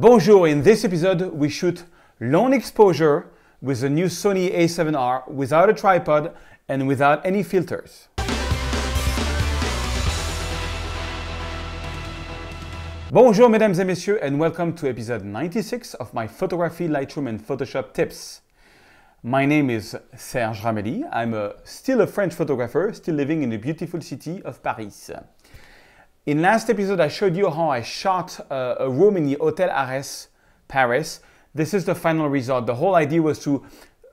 Bonjour, in this episode we shoot long exposure with the new Sony a7R without a tripod and without any filters. Bonjour mesdames et messieurs and welcome to episode 96 of my photography, Lightroom and Photoshop tips. My name is Serge Ramelli. I'm a, still a French photographer, still living in the beautiful city of Paris. In last episode, I showed you how I shot a, a room in the Hotel Arès, Paris. This is the final result. The whole idea was to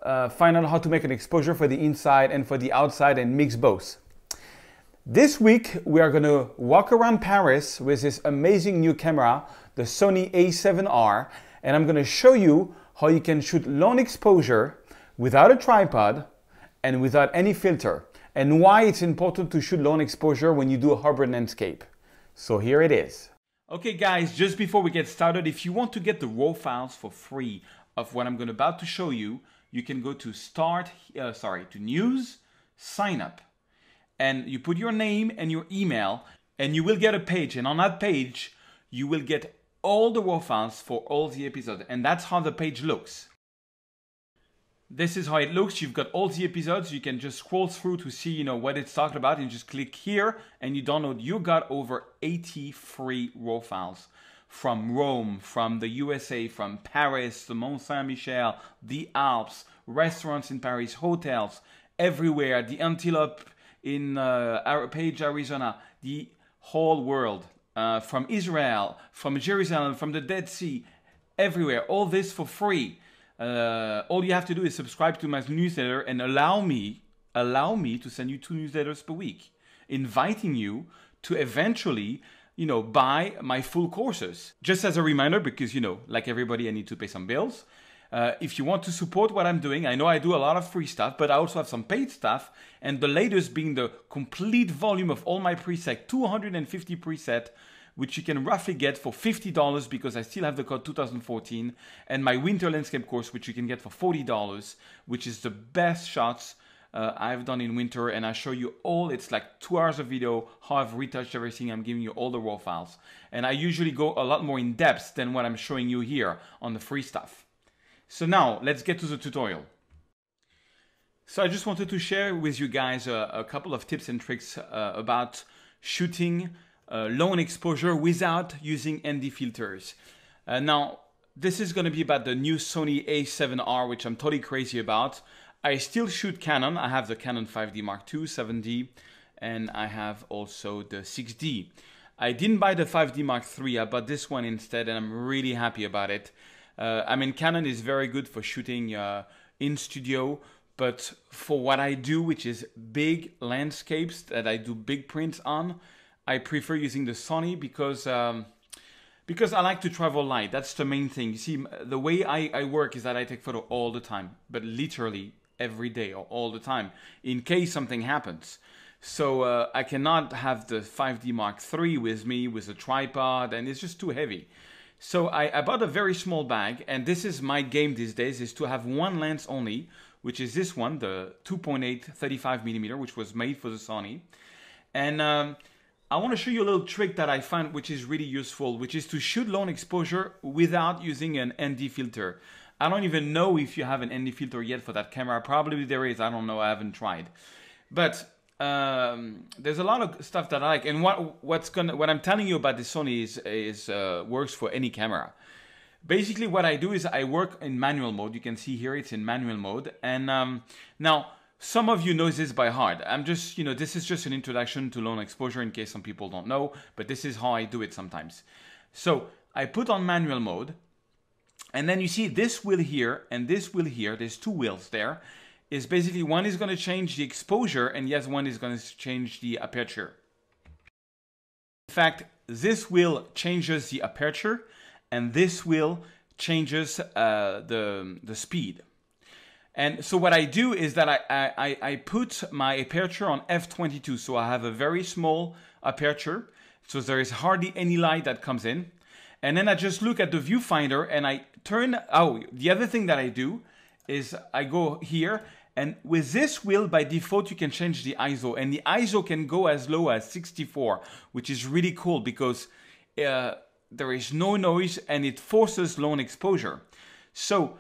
uh, find out how to make an exposure for the inside and for the outside and mix both. This week, we are going to walk around Paris with this amazing new camera, the Sony a7R, and I'm going to show you how you can shoot long exposure without a tripod and without any filter, and why it's important to shoot long exposure when you do a harbor landscape. So here it is. Okay guys, just before we get started, if you want to get the raw files for free of what I'm going about to show you, you can go to start, uh, sorry, to news, sign up. And you put your name and your email and you will get a page. And on that page you will get all the raw files for all the episodes. And that's how the page looks this is how it looks you've got all the episodes you can just scroll through to see you know what it's talking about and just click here and you download you got over 80 free raw files from Rome, from the USA, from Paris, the Mont Saint Michel, the Alps, restaurants in Paris, hotels, everywhere, the Antelope in uh, Page, Arizona, the whole world, uh, from Israel, from Jerusalem, from the Dead Sea, everywhere. All this for free. Uh, all you have to do is subscribe to my newsletter and allow me, allow me to send you two newsletters per week, inviting you to eventually you know, buy my full courses. Just as a reminder, because, you know, like everybody, I need to pay some bills. Uh, if you want to support what I'm doing, I know I do a lot of free stuff, but I also have some paid stuff. And the latest being the complete volume of all my preset, 250 preset, which you can roughly get for $50 because I still have the code 2014, and my winter landscape course, which you can get for $40, which is the best shots uh, I've done in winter and I show you all, it's like two hours of video, how I've retouched everything, I'm giving you all the raw files. And I usually go a lot more in depth than what I'm showing you here on the free stuff. So now let's get to the tutorial. So I just wanted to share with you guys a, a couple of tips and tricks uh, about shooting uh, long exposure without using ND filters. Uh, now, this is going to be about the new Sony a7R, which I'm totally crazy about. I still shoot Canon. I have the Canon 5D Mark II 7D, and I have also the 6D. I didn't buy the 5D Mark III, I bought this one instead, and I'm really happy about it. Uh, I mean, Canon is very good for shooting uh, in studio, but for what I do, which is big landscapes that I do big prints on, I prefer using the Sony because um, because I like to travel light. That's the main thing. You see, the way I, I work is that I take photo all the time, but literally every day or all the time in case something happens. So uh, I cannot have the 5D Mark III with me with a tripod and it's just too heavy. So I, I, bought a very small bag, and this is my game these days, is to have one lens only, which is this one, the 2.8 35 millimeter, which was made for the Sony. And um, I want to show you a little trick that I find which is really useful, which is to shoot long exposure without using an ND filter. I don't even know if you have an ND filter yet for that camera. Probably there is, I don't know, I haven't tried. But um, there's a lot of stuff that I like, and what what's gonna what I'm telling you about the Sony is is uh, works for any camera. Basically, what I do is I work in manual mode. You can see here it's in manual mode, and um, now some of you know this by heart. I'm just you know this is just an introduction to long exposure in case some people don't know, but this is how I do it sometimes. So I put on manual mode, and then you see this wheel here and this wheel here. There's two wheels there is basically one is going to change the exposure and yes, one is going to change the aperture. In fact, this wheel changes the aperture and this wheel changes uh, the, the speed. And so what I do is that I, I, I put my aperture on f22. So I have a very small aperture. So there is hardly any light that comes in. And then I just look at the viewfinder and I turn, oh, the other thing that I do is I go here and with this wheel, by default, you can change the ISO. And the ISO can go as low as 64, which is really cool because uh, there is no noise and it forces long exposure. So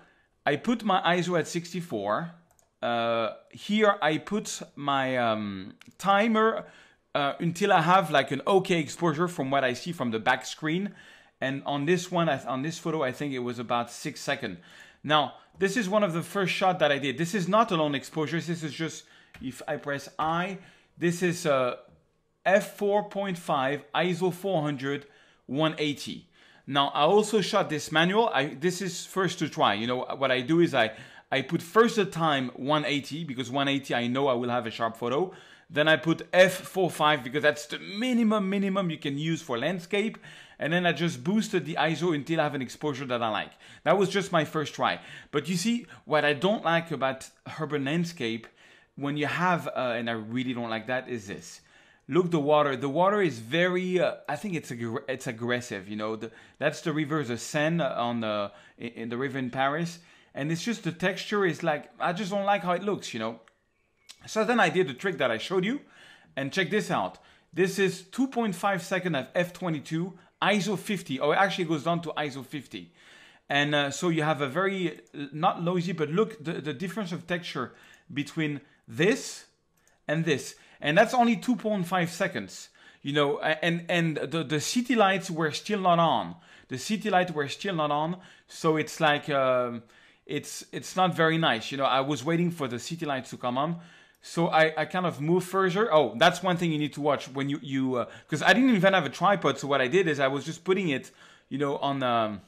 I put my ISO at 64. Uh, here I put my um, timer uh, until I have like an okay exposure from what I see from the back screen. And on this one, on this photo, I think it was about six seconds. Now, this is one of the first shot that I did. This is not a long exposure. This is just, if I press I, this is a f4.5 ISO 400 180. Now, I also shot this manual. I, this is first to try. You know, what I do is I, I put first the time 180 because 180 I know I will have a sharp photo. Then I put f4.5 because that's the minimum minimum you can use for landscape. And then I just boosted the ISO until I have an exposure that I like. That was just my first try. But you see, what I don't like about urban landscape when you have, uh, and I really don't like that, is this. Look, the water. The water is very. Uh, I think it's ag- it's aggressive. You know, the, that's the river, the Seine on the in the river in Paris, and it's just the texture is like I just don't like how it looks. You know, so then I did the trick that I showed you, and check this out. This is 2.5 second at f22, ISO 50. Oh, it actually goes down to ISO 50. And uh, so you have a very, not noisy, but look, the, the difference of texture between this and this. And that's only 2.5 seconds. You know, and, and the, the city lights were still not on. The city lights were still not on. So it's like, um, it's, it's not very nice. You know, I was waiting for the city lights to come on. So I, I kind of move further. Oh, that's one thing you need to watch when you you because uh, I didn't even have a tripod. So what I did is I was just putting it, you know, on um,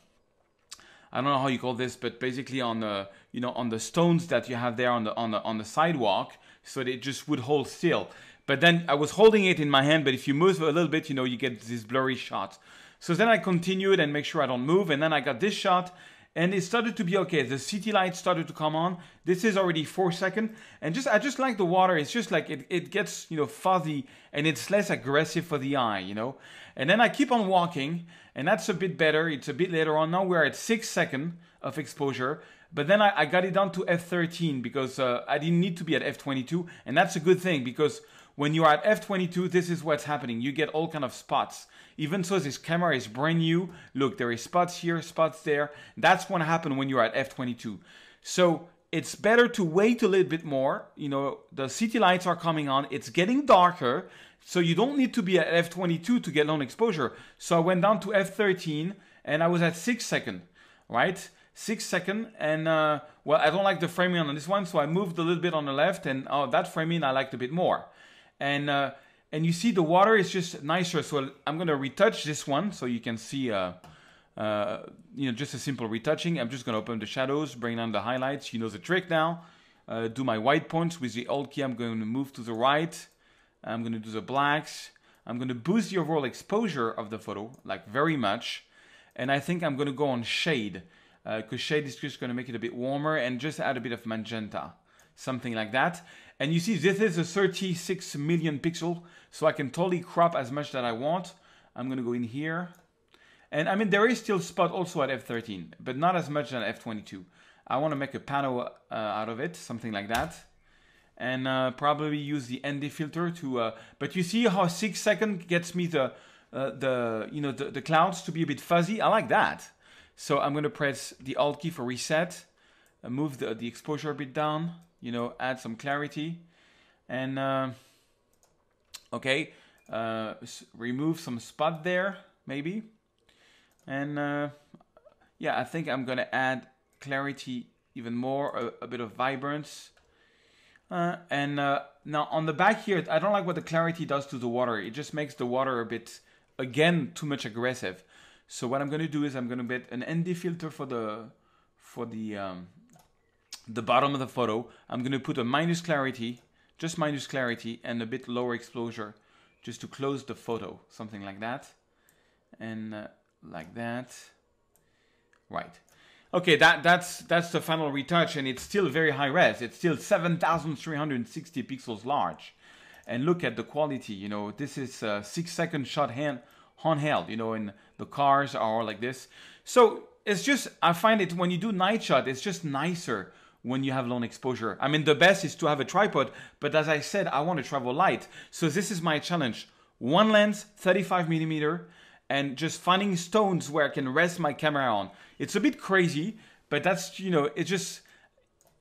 I don't know how you call this, but basically on the you know on the stones that you have there on the on the on the sidewalk, so that it just would hold still. But then I was holding it in my hand, but if you move a little bit, you know, you get this blurry shot. So then I continued and make sure I don't move, and then I got this shot, and it started to be okay. The city lights started to come on. This is already four second, and just I just like the water. It's just like it, it gets you know fuzzy and it's less aggressive for the eye, you know. And then I keep on walking, and that's a bit better. It's a bit later on. Now we're at six second of exposure, but then I, I got it down to f13 because uh, I didn't need to be at f22, and that's a good thing because when you are at f22, this is what's happening. You get all kind of spots. Even so, this camera is brand new. Look, there is spots here, spots there. That's what happens when you're at f22. So it's better to wait a little bit more. You know, the city lights are coming on. It's getting darker. So you don't need to be at f22 to get long exposure. So I went down to f13 and I was at six second, right? Six second. And uh, well, I don't like the framing on this one. So I moved a little bit on the left and oh, that framing I liked a bit more. And uh, and you see the water is just nicer. So I'm gonna retouch this one so you can see, uh, uh, you know, just a simple retouching. I'm just gonna open the shadows, bring down the highlights. You know the trick now. Uh, do my white points with the Alt key. I'm going to move to the right. I'm gonna do the blacks. I'm gonna boost the overall exposure of the photo, like very much. And I think I'm gonna go on shade, because uh, shade is just gonna make it a bit warmer and just add a bit of magenta, something like that. And you see this is a 36 million pixel, so I can totally crop as much that I want. I'm gonna go in here. And I mean, there is still spot also at f13, but not as much as f22. I wanna make a panel uh, out of it, something like that. And uh, probably use the ND filter to, uh, but you see how six second gets me the, uh, the you know, the, the clouds to be a bit fuzzy. I like that. So I'm gonna press the Alt key for reset, uh, move the, the exposure a bit down you know, add some clarity. And uh, okay, uh, remove some spot there, maybe. And uh, yeah, I think I'm gonna add clarity even more, a, a bit of vibrance. Uh, and uh, now on the back here, I don't like what the clarity does to the water. It just makes the water a bit, again, too much aggressive. So what I'm gonna do is I'm gonna get an ND filter for the for the um, the bottom of the photo, I'm going to put a minus clarity, just minus clarity and a bit lower exposure just to close the photo, something like that. And uh, like that. Right. Okay, that, that's, that's the final retouch and it's still very high res. It's still 7,360 pixels large. And look at the quality, you know, this is a six second shot hand, handheld, you know, and the cars are like this. So it's just, I find it when you do night shot, it's just nicer when you have long exposure. I mean, the best is to have a tripod, but as I said, I want to travel light. So this is my challenge. One lens, 35 millimeter, and just finding stones where I can rest my camera on. It's a bit crazy, but that's you know it just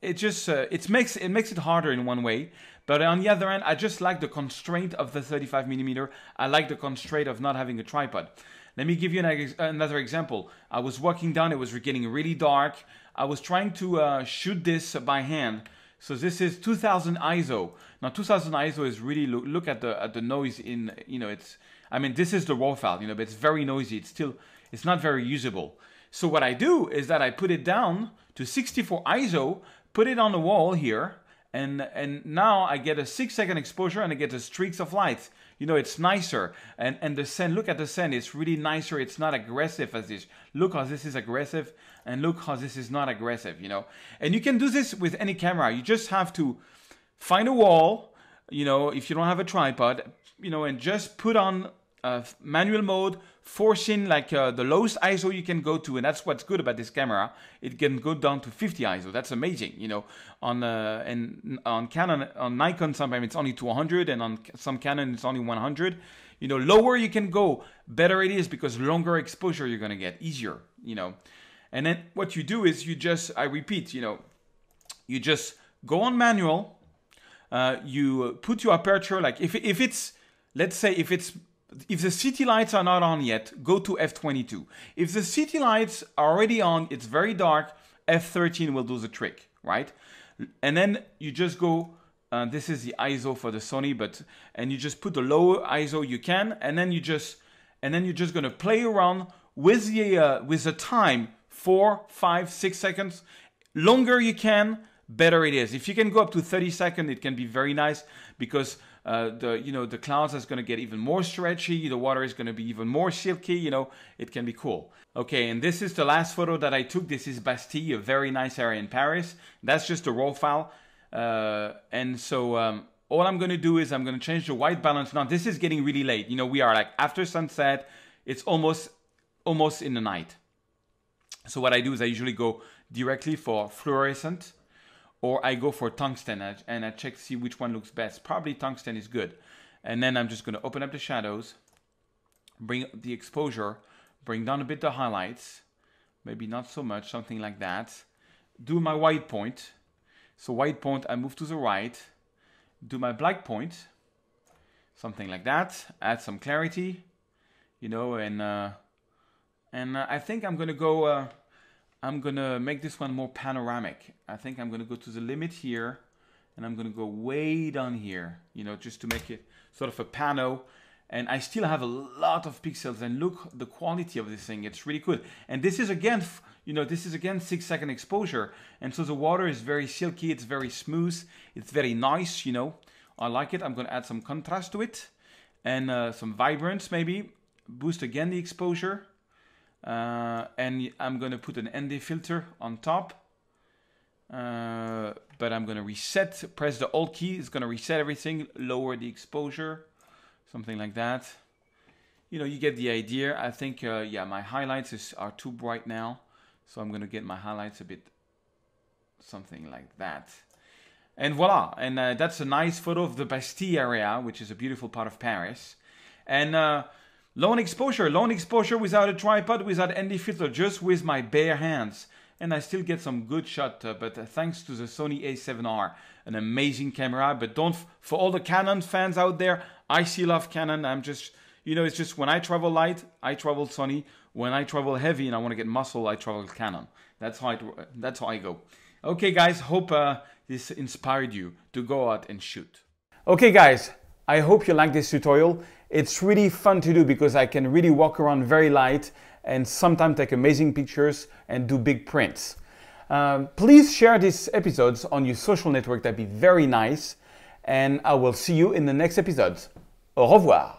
it just uh, it makes it makes it harder in one way. But on the other hand, I just like the constraint of the 35 millimeter. I like the constraint of not having a tripod. Let me give you an, another example. I was walking down, it was getting really dark. I was trying to uh, shoot this by hand. So this is 2000 ISO. Now 2000 ISO is really look, look at the at the noise in you know it's I mean this is the raw file you know but it's very noisy. It's still it's not very usable. So what I do is that I put it down to 64 ISO, put it on the wall here, and and now I get a six second exposure and I get the streaks of light. You know it's nicer. And and the sand look at the sand. It's really nicer. It's not aggressive as this. Look how this is aggressive and look how this is not aggressive you know. And you can do this with any camera. You just have to find a wall you know if you don't have a tripod you know and just put on uh, manual mode, forcing like uh, the lowest ISO you can go to, and that's what's good about this camera. It can go down to 50 ISO. That's amazing. You know, on uh, and on Canon, on Nikon, sometimes it's only 200, and on some Canon it's only 100. You know, lower you can go, better it is because longer exposure you're gonna get, easier. You know, and then what you do is you just, I repeat, you know, you just go on manual. Uh, you put your aperture like if if it's let's say if it's if the city lights are not on yet, go to f22. If the city lights are already on, it's very dark, f13 will do the trick, right? And then you just go, uh, this is the ISO for the Sony, but, and you just put the lower ISO you can, and then you just, and then you're just gonna play around with the, uh, with the time, four, five, six seconds. Longer you can, better it is. If you can go up to 30 seconds, it can be very nice because uh, the you know the clouds is going to get even more stretchy the water is going to be even more silky you know it can be cool. Okay and this is the last photo that i took. This is bastille a very nice area in paris. That's just a raw file. Uh, and so um, all i'm going to do is i'm going to change the white balance. Now this is getting really late. You know we are like after sunset. It's almost almost in the night. So what i do is i usually go directly for fluorescent or I go for tungsten and I check to see which one looks best. Probably tungsten is good. And then I'm just going to open up the shadows, bring the exposure, bring down a bit the highlights, maybe not so much, something like that. Do my white point. So white point, I move to the right. Do my black point, something like that. Add some clarity, you know, and uh, and uh, I think I'm gonna go. Uh, I'm gonna make this one more panoramic. I think I'm gonna go to the limit here and I'm gonna go way down here, you know, just to make it sort of a pano. And I still have a lot of pixels and look the quality of this thing, it's really good. And this is again, you know, this is again six second exposure. And so the water is very silky, it's very smooth, it's very nice, you know. I like it, I'm gonna add some contrast to it and uh, some vibrance maybe. Boost again the exposure uh, and I'm going to put an ND filter on top. Uh, but I'm going to reset, press the Alt key. It's going to reset everything, lower the exposure, something like that. You know, you get the idea. I think, uh, yeah, my highlights is, are too bright now. So I'm going to get my highlights a bit something like that. And voila, and uh, that's a nice photo of the Bastille area, which is a beautiful part of Paris. And uh, Long exposure, long exposure without a tripod, without any filter, just with my bare hands. And I still get some good shot, uh, but uh, thanks to the Sony a7R, an amazing camera. But don't, for all the Canon fans out there, I still love Canon. I'm just, you know, it's just when I travel light, I travel Sony. When I travel heavy and I want to get muscle, I travel Canon. That's how, it, that's how I go. Okay, guys, hope uh, this inspired you to go out and shoot. Okay, guys, I hope you like this tutorial. It's really fun to do because I can really walk around very light and sometimes take amazing pictures and do big prints. Um, please share these episodes on your social network, that'd be very nice. And I will see you in the next episodes. Au revoir.